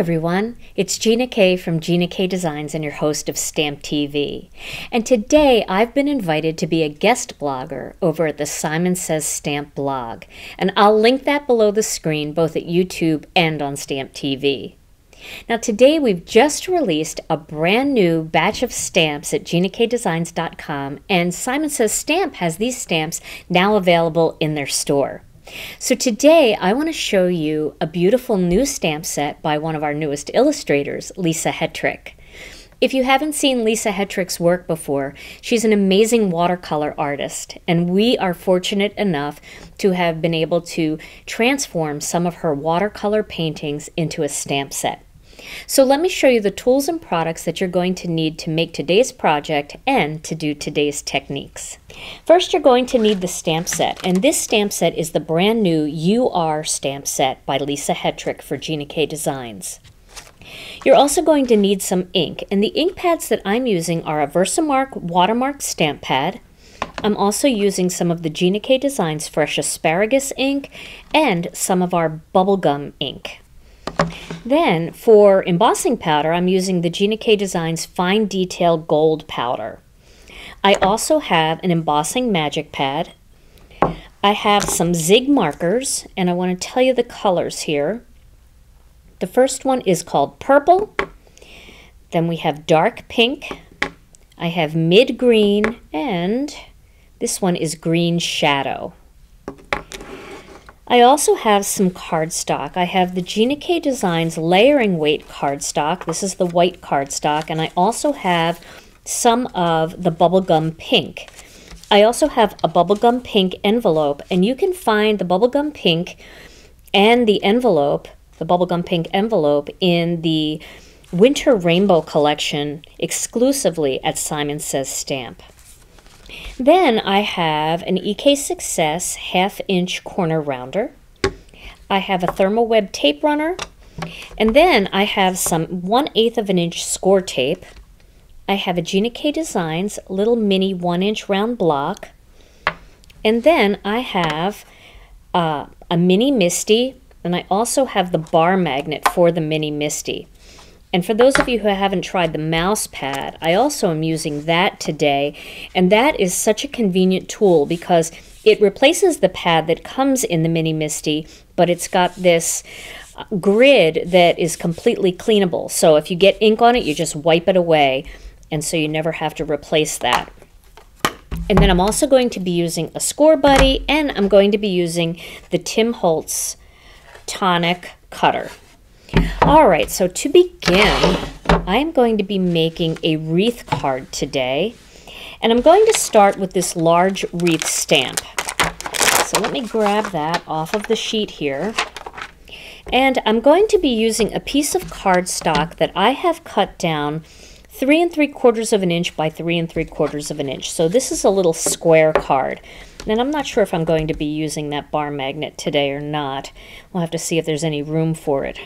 everyone, it's Gina K from Gina K Designs and your host of Stamp TV. And today I've been invited to be a guest blogger over at the Simon Says Stamp blog. And I'll link that below the screen both at YouTube and on Stamp TV. Now today we've just released a brand new batch of stamps at ginakdesigns.com and Simon Says Stamp has these stamps now available in their store. So today I want to show you a beautiful new stamp set by one of our newest illustrators, Lisa Hetrick. If you haven't seen Lisa Hetrick's work before, she's an amazing watercolor artist, and we are fortunate enough to have been able to transform some of her watercolor paintings into a stamp set. So let me show you the tools and products that you're going to need to make today's project and to do today's techniques. First, you're going to need the stamp set, and this stamp set is the brand new You Are stamp set by Lisa Hetrick for Gina K Designs. You're also going to need some ink, and the ink pads that I'm using are a Versamark watermark stamp pad. I'm also using some of the Gina K Designs Fresh Asparagus ink and some of our bubblegum ink. Then for embossing powder, I'm using the Gina K Designs Fine Detail Gold Powder. I also have an embossing magic pad. I have some Zig markers, and I want to tell you the colors here. The first one is called purple. Then we have dark pink. I have mid green, and this one is green shadow. I also have some cardstock. I have the Gina K Designs Layering Weight cardstock. This is the white cardstock. And I also have some of the bubblegum pink. I also have a bubblegum pink envelope. And you can find the bubblegum pink and the envelope, the bubblegum pink envelope, in the Winter Rainbow collection exclusively at Simon Says Stamp. Then I have an EK Success half inch corner rounder. I have a Therm O Web tape runner. And then I have some 1 8 of an inch score tape. I have a Gina K Designs little mini 1 inch round block. And then I have uh, a mini MISTI, and I also have the bar magnet for the mini MISTI. And for those of you who haven't tried the mouse pad, I also am using that today. And that is such a convenient tool because it replaces the pad that comes in the Mini MISTI, but it's got this uh, grid that is completely cleanable. So if you get ink on it, you just wipe it away. And so you never have to replace that. And then I'm also going to be using a Scor-Buddy, and I'm going to be using the Tim Holtz Tonic Cutter. All right, so to begin, I am going to be making a wreath card today. And I'm going to start with this large wreath stamp. So let me grab that off of the sheet here. And I'm going to be using a piece of cardstock that I have cut down three and three quarters of an inch by three and three quarters of an inch. So this is a little square card. And I'm not sure if I'm going to be using that bar magnet today or not. We'll have to see if there's any room for it.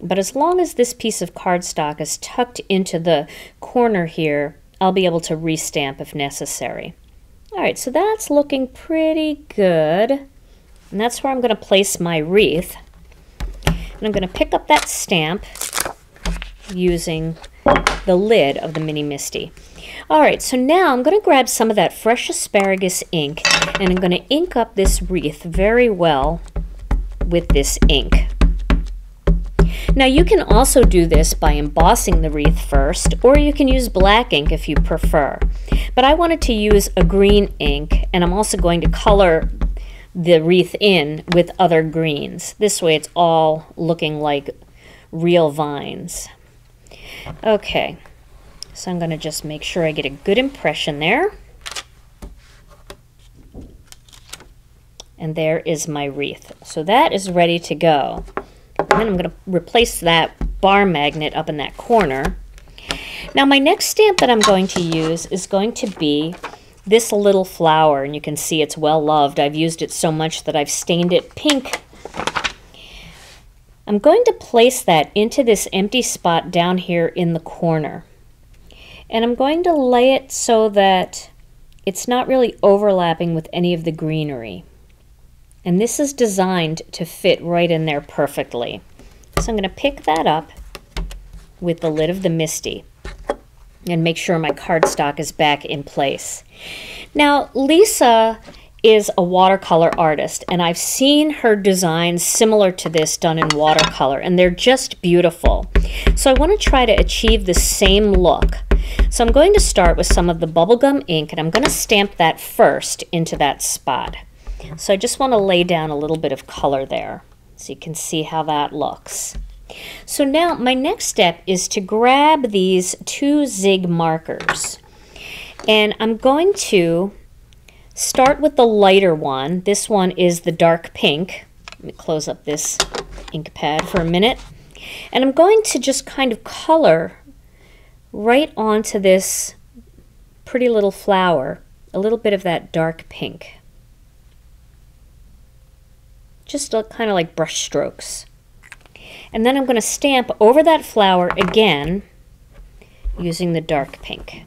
But as long as this piece of cardstock is tucked into the corner here, I'll be able to restamp if necessary. All right, so that's looking pretty good. And that's where I'm going to place my wreath. And I'm going to pick up that stamp using the lid of the Mini MISTI. All right, so now I'm going to grab some of that fresh asparagus ink and I'm going to ink up this wreath very well with this ink. Now you can also do this by embossing the wreath first, or you can use black ink if you prefer. But I wanted to use a green ink, and I'm also going to color the wreath in with other greens. This way it's all looking like real vines. Okay, so I'm going to just make sure I get a good impression there. And there is my wreath. So that is ready to go. Then I'm going to replace that bar magnet up in that corner. Now my next stamp that I'm going to use is going to be this little flower, and you can see it's well loved. I've used it so much that I've stained it pink. I'm going to place that into this empty spot down here in the corner. And I'm going to lay it so that it's not really overlapping with any of the greenery. And this is designed to fit right in there perfectly. So I'm going to pick that up with the lid of the MISTI and make sure my cardstock is back in place. Now, Lisa is a watercolor artist, and I've seen her designs similar to this done in watercolor, and they're just beautiful. So I want to try to achieve the same look. So I'm going to start with some of the bubblegum ink, and I'm going to stamp that first into that spot. So I just want to lay down a little bit of color there so you can see how that looks. So now my next step is to grab these two zig markers and I'm going to start with the lighter one. This one is the dark pink. Let me close up this ink pad for a minute. And I'm going to just kind of color right onto this pretty little flower a little bit of that dark pink. Just kind of like brush strokes. And then I'm going to stamp over that flower again using the dark pink.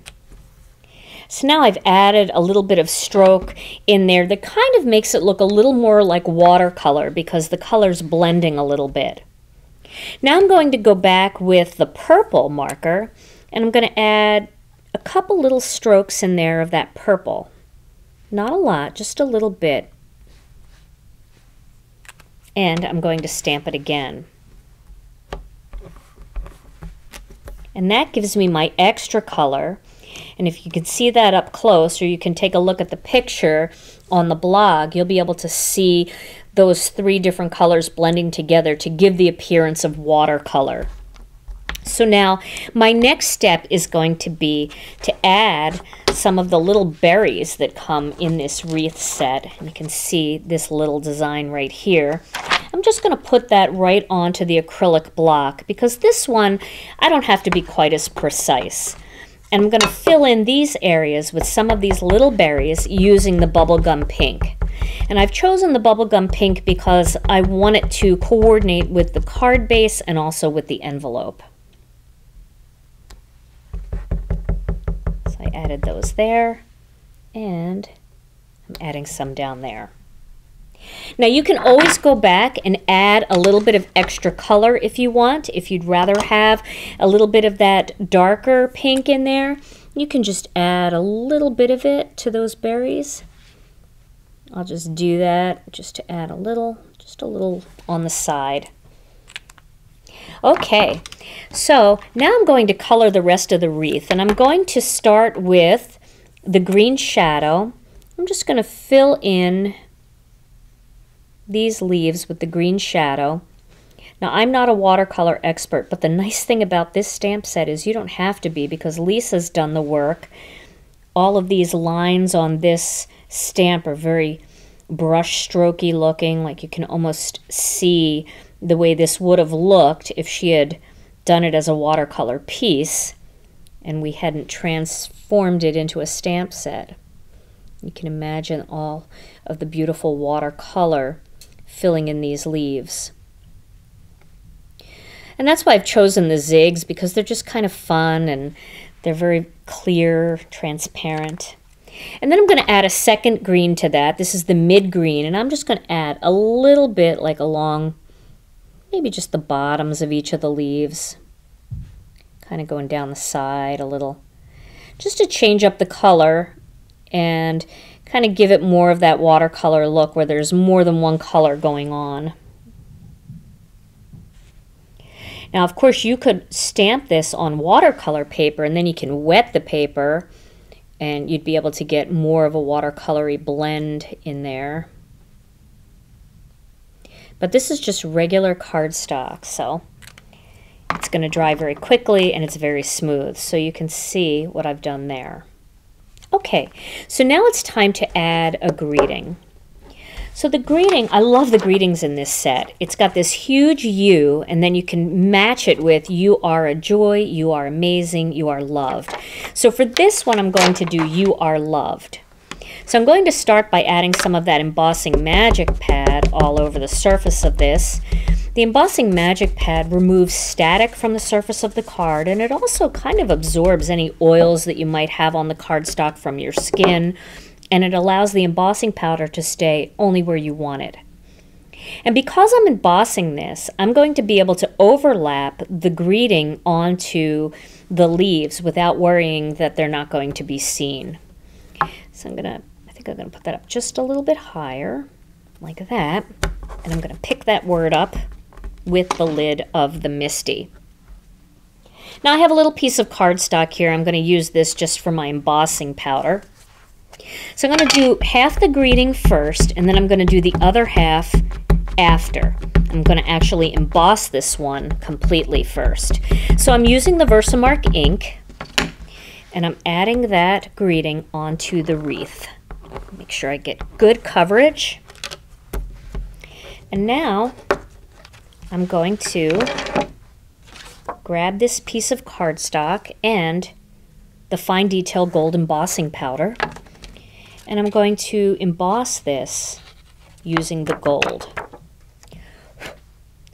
So now I've added a little bit of stroke in there that kind of makes it look a little more like watercolor because the color's blending a little bit. Now I'm going to go back with the purple marker and I'm going to add a couple little strokes in there of that purple. Not a lot, just a little bit. And I'm going to stamp it again. And that gives me my extra color. And if you can see that up close, or you can take a look at the picture on the blog, you'll be able to see those three different colors blending together to give the appearance of watercolor. So now my next step is going to be to add some of the little berries that come in this wreath set. And you can see this little design right here. I'm just going to put that right onto the acrylic block because this one, I don't have to be quite as precise. And I'm going to fill in these areas with some of these little berries using the bubblegum pink. And I've chosen the bubblegum pink because I want it to coordinate with the card base and also with the envelope. So Added those there and I'm adding some down there. Now you can always go back and add a little bit of extra color if you want. If you'd rather have a little bit of that darker pink in there, you can just add a little bit of it to those berries. I'll just do that just to add a little, just a little on the side. Okay, so now I'm going to color the rest of the wreath and I'm going to start with the green shadow. I'm just going to fill in these leaves with the green shadow. Now, I'm not a watercolor expert, but the nice thing about this stamp set is you don't have to be because Lisa's done the work. All of these lines on this stamp are very brush strokey looking, like you can almost see the way this would have looked if she had done it as a watercolor piece and we hadn't transformed it into a stamp set. You can imagine all of the beautiful watercolor filling in these leaves. And that's why I've chosen the zigs because they're just kind of fun and they're very clear, transparent. And then I'm going to add a second green to that. This is the mid green and I'm just going to add a little bit like along maybe just the bottoms of each of the leaves. Kind of going down the side a little. Just to change up the color and kind of give it more of that watercolor look where there's more than one color going on. Now, of course, you could stamp this on watercolor paper and then you can wet the paper and you'd be able to get more of a watercolory blend in there. But this is just regular cardstock, so it's going to dry very quickly and it's very smooth. So you can see what I've done there. Okay, so now it's time to add a greeting. So the greeting, I love the greetings in this set. It's got this huge U, and then you can match it with you are a joy, you are amazing, you are loved. So for this one, I'm going to do you are loved. So I'm going to start by adding some of that embossing magic pad all over the surface of this. The embossing magic pad removes static from the surface of the card and it also kind of absorbs any oils that you might have on the cardstock from your skin and it allows the embossing powder to stay only where you want it. And because I'm embossing this, I'm going to be able to overlap the greeting onto the leaves without worrying that they're not going to be seen. So I'm gonna, I think I'm gonna put that up just a little bit higher, like that. And I'm gonna pick that word up with the lid of the MISTI. Now I have a little piece of cardstock here. I'm gonna use this just for my embossing powder. So I'm going to do half the greeting first, and then I'm going to do the other half after. I'm going to actually emboss this one completely first. So I'm using the Versamark ink, and I'm adding that greeting onto the wreath. Make sure I get good coverage. And now I'm going to grab this piece of cardstock and the fine detail gold embossing powder and I'm going to emboss this using the gold.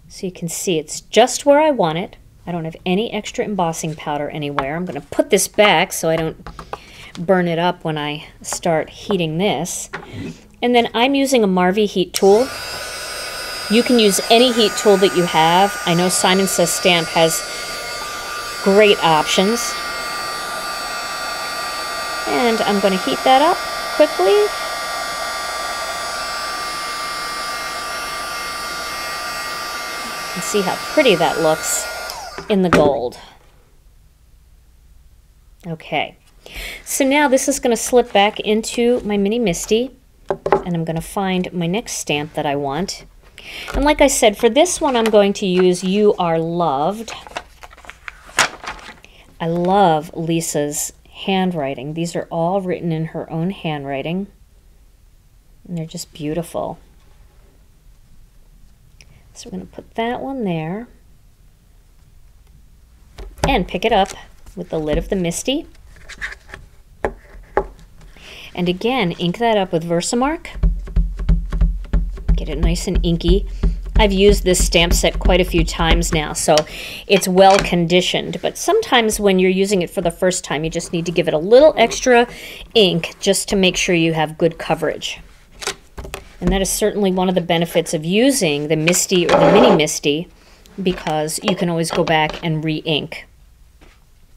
So you can see it's just where I want it. I don't have any extra embossing powder anywhere. I'm going to put this back so I don't burn it up when I start heating this. And then I'm using a Marvy heat tool. You can use any heat tool that you have. I know Simon Says Stamp has great options. And I'm going to heat that up quickly. Can see how pretty that looks in the gold. Okay, so now this is going to slip back into my mini MISTI and I'm going to find my next stamp that I want. And like I said, for this one I'm going to use You Are Loved. I love Lisa's handwriting. These are all written in her own handwriting. And they're just beautiful. So we're going to put that one there. And pick it up with the lid of the MISTI. And again, ink that up with Versamark. Get it nice and inky. I've used this stamp set quite a few times now, so it's well conditioned. But sometimes when you're using it for the first time, you just need to give it a little extra ink just to make sure you have good coverage. And that is certainly one of the benefits of using the MISTI or the Mini MISTI because you can always go back and re-ink.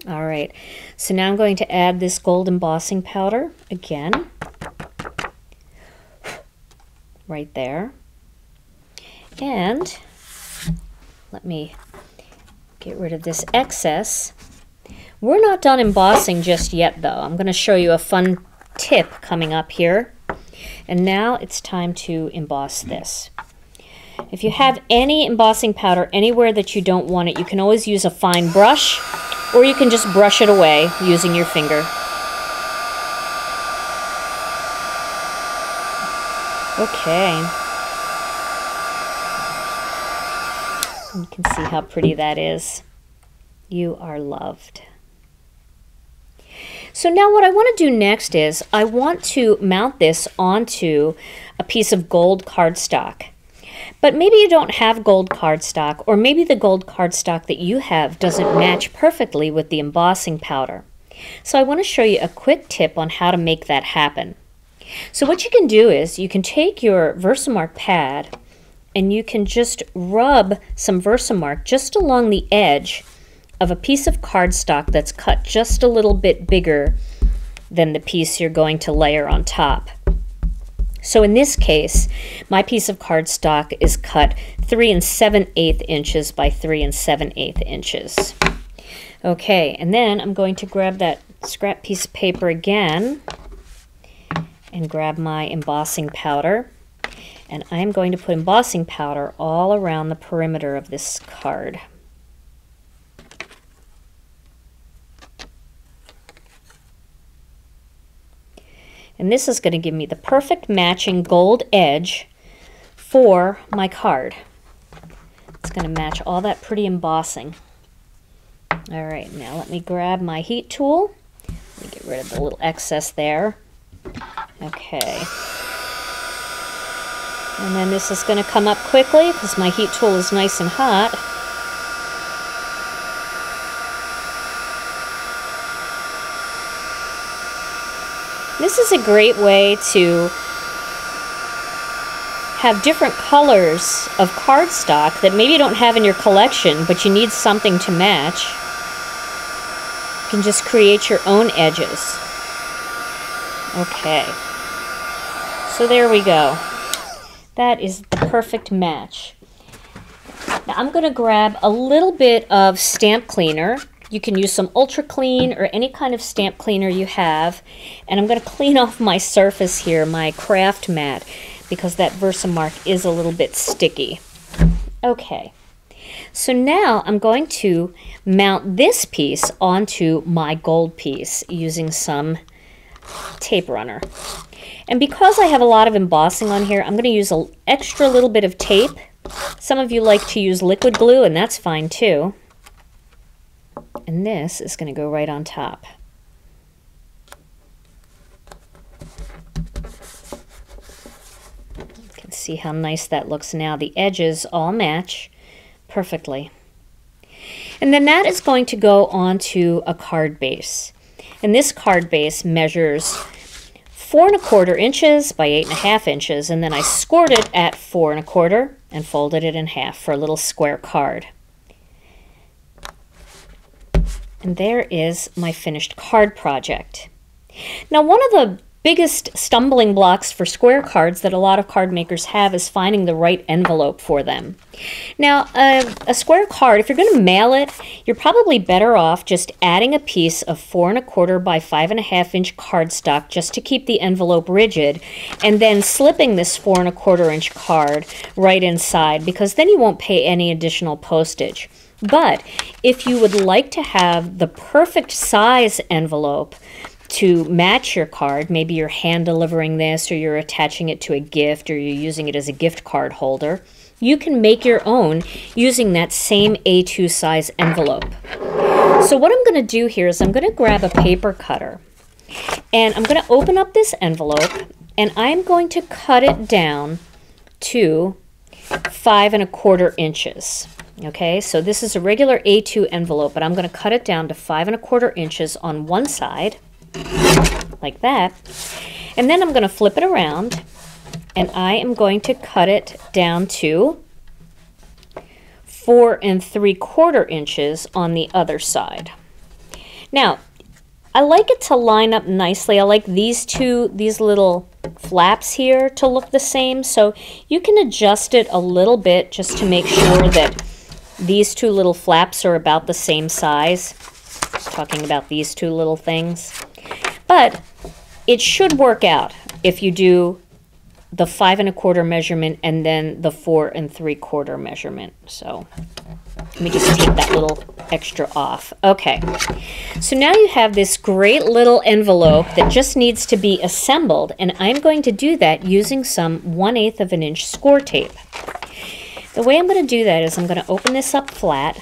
All right, so now I'm going to add this gold embossing powder again, right there. And let me get rid of this excess. We're not done embossing just yet though. I'm going to show you a fun tip coming up here. And now it's time to emboss this. If you have any embossing powder anywhere that you don't want it, you can always use a fine brush or you can just brush it away using your finger. Okay. You can see how pretty that is. You are loved. So now what I want to do next is I want to mount this onto a piece of gold cardstock. But maybe you don't have gold cardstock, or maybe the gold cardstock that you have doesn't match perfectly with the embossing powder. So I want to show you a quick tip on how to make that happen. So what you can do is you can take your Versamark pad and you can just rub some Versamark just along the edge of a piece of cardstock that's cut just a little bit bigger than the piece you're going to layer on top. So in this case, my piece of cardstock is cut 3 and 7 8 inches by 3 and 7 8 inches. Okay, and then I'm going to grab that scrap piece of paper again and grab my embossing powder and I'm going to put embossing powder all around the perimeter of this card. And this is going to give me the perfect matching gold edge for my card. It's going to match all that pretty embossing. All right, now let me grab my heat tool. Let me get rid of the little excess there. Okay. And then this is going to come up quickly because my heat tool is nice and hot. This is a great way to have different colors of cardstock that maybe you don't have in your collection, but you need something to match, you can just create your own edges. Okay. So there we go. That is the perfect match. Now I'm going to grab a little bit of stamp cleaner. You can use some Ultra Clean or any kind of stamp cleaner you have. And I'm going to clean off my surface here, my craft mat, because that Versamark is a little bit sticky. Okay. So now I'm going to mount this piece onto my gold piece using some tape runner. And because I have a lot of embossing on here, I'm going to use an extra little bit of tape. Some of you like to use liquid glue, and that's fine too. And this is going to go right on top. You can see how nice that looks now. The edges all match perfectly. And then that is going to go onto a card base. And this card base measures four and a quarter inches by eight and a half inches, and then I scored it at four and a quarter and folded it in half for a little square card. And there is my finished card project. Now, one of the biggest stumbling blocks for square cards that a lot of card makers have is finding the right envelope for them. Now, uh, a square card, if you're going to mail it, you're probably better off just adding a piece of four and a quarter by five and a half inch cardstock just to keep the envelope rigid, and then slipping this four and a quarter inch card right inside because then you won't pay any additional postage. But if you would like to have the perfect size envelope, to match your card. Maybe you're hand delivering this or you're attaching it to a gift or you're using it as a gift card holder. You can make your own using that same A2 size envelope. So what I'm going to do here is I'm going to grab a paper cutter and I'm going to open up this envelope and I'm going to cut it down to five and a quarter inches. Okay, so this is a regular A2 envelope, but I'm going to cut it down to five and a quarter inches on one side like that. And then I'm going to flip it around and I am going to cut it down to four and three quarter inches on the other side. Now, I like it to line up nicely. I like these two, these little flaps here to look the same. So you can adjust it a little bit just to make sure that these two little flaps are about the same size. Talking about these two little things. But it should work out if you do the five and a quarter measurement and then the four and three quarter measurement. So let me just take that little extra off. Okay, so now you have this great little envelope that just needs to be assembled, and I'm going to do that using some 1 8 of an inch score tape. The way I'm going to do that is I'm going to open this up flat,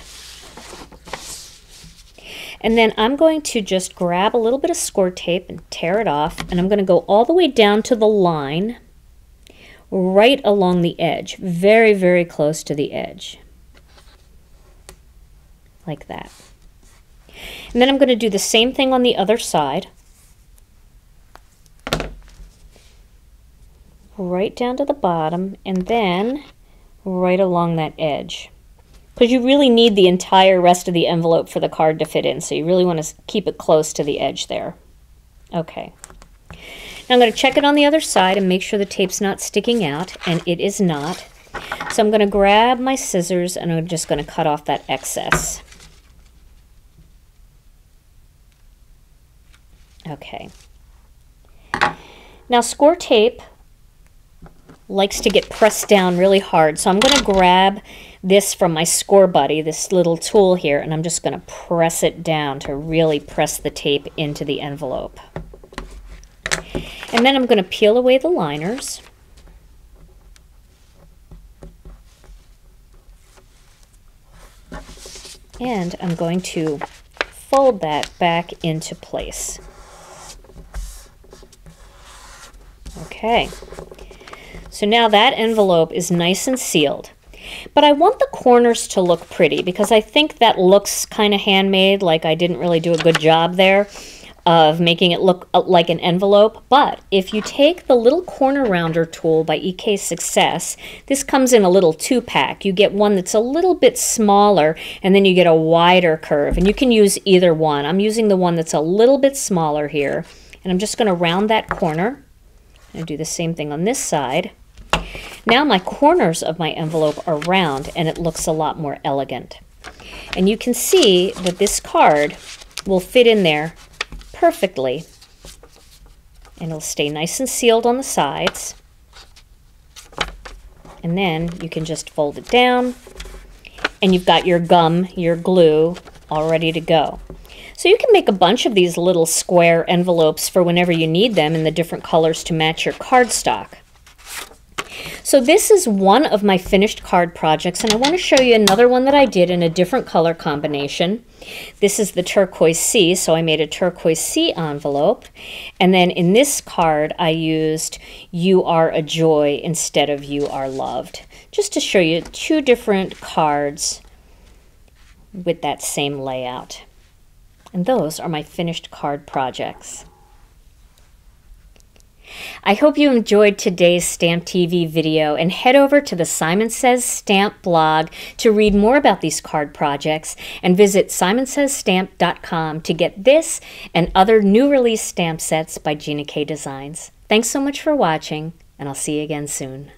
and then I'm going to just grab a little bit of score tape and tear it off. And I'm going to go all the way down to the line right along the edge. Very, very close to the edge. Like that. And then I'm going to do the same thing on the other side. Right down to the bottom and then right along that edge because you really need the entire rest of the envelope for the card to fit in. So you really want to keep it close to the edge there. Okay. Now I'm going to check it on the other side and make sure the tape's not sticking out, and it is not. So I'm going to grab my scissors and I'm just going to cut off that excess. Okay. Now score tape likes to get pressed down really hard, so I'm going to grab this from my Scor-Buddy, this little tool here, and I'm just going to press it down to really press the tape into the envelope. And then I'm going to peel away the liners. And I'm going to fold that back into place. Okay, so now that envelope is nice and sealed. But I want the corners to look pretty because I think that looks kind of handmade, like I didn't really do a good job there. of making it look uh, like an envelope. But if you take the little corner rounder tool by EK Success, this comes in a little two pack. You get one that's a little bit smaller and then you get a wider curve. And you can use either one. I'm using the one that's a little bit smaller here. And I'm just going to round that corner and do the same thing on this side. Now my corners of my envelope are round and it looks a lot more elegant. And you can see that this card will fit in there perfectly. And it'll stay nice and sealed on the sides. And then you can just fold it down and you've got your gum, your glue, all ready to go. So you can make a bunch of these little square envelopes for whenever you need them in the different colors to match your cardstock. So this is one of my finished card projects, and I want to show you another one that I did in a different color combination. This is the turquoise sea, so I made a turquoise sea envelope. And then in this card, I used You Are a Joy instead of You Are Loved, just to show you two different cards with that same layout. And those are my finished card projects. I hope you enjoyed today's Stamp TV video and head over to the Simon Says Stamp blog to read more about these card projects and visit simonsaysstamp.com to get this and other new release stamp sets by Gina K Designs. Thanks so much for watching and I'll see you again soon.